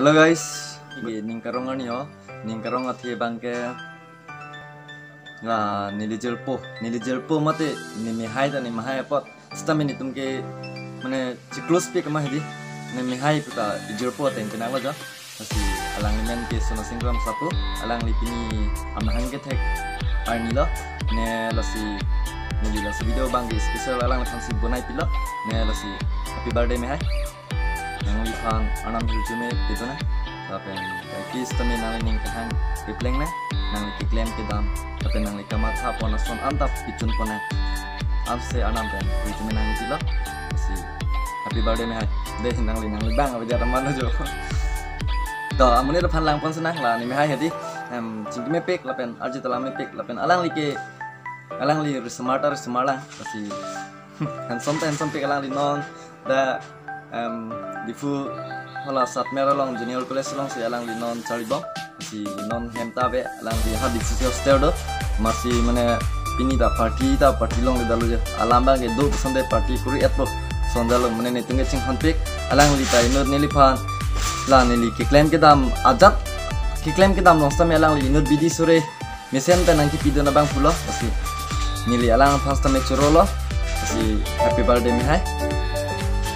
Hello guys, ini ningkarong ani yo, ningkarong ati bangke. Nga nilijelpo, nilijelpo mate ni mihai da ni mahai pot, stami ni tumke mane ciklus pe kama hidi, ni mihai puta jelpo ten kena aja, asi alang ni men ke sono singram sapu, alang li pini amahang ke arni lo, ne lasi nili lasi video bangke special. Alang langsung bonai pilo, ne lasi happy birthday mihai. Lipang anam hiljume itu na tapi kis tami nang ning kahang pipleng na nang kiklem kidam tapi nang likamat hapon son antap pichun pone amse anam pen hiljume nang tila si happy birthday me hai deh nang ling nang bang apa jaran mana jo? To amune pan lang pon senang lah ni me hai hedi em cingki me pek lapen arji tala pek lapen alang like alang li smarter smarter kasi handsome handsome pek alang li non. Da um, di fu hola sat mera long junior college long si alang di non cari bong si non hemta be alang di hadi si hostel do masih mana pini da party da party long di dalu je alam bang do sonde party kuri etlo sondalo mana ne tunge ching hanpik alang li tai nur nili phan la nili ki claim ke dam ajat ki claim ke dam long sta me alang li nur bidi sore mesen ta nang ki pido na bang pulo pasti nili alang first time churolo pasti happy birthday mi hai